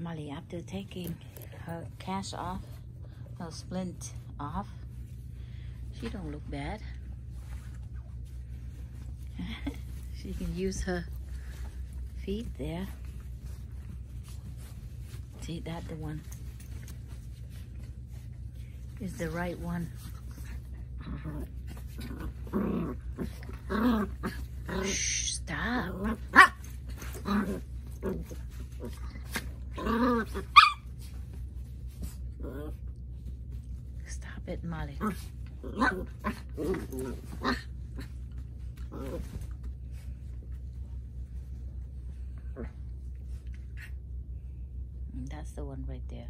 Molly, after taking her cash off, her splint off, she don't look bad. she can use her feet there. See, that the one is the right one. Shh, stop. Stop it, Molly. That's the one right there.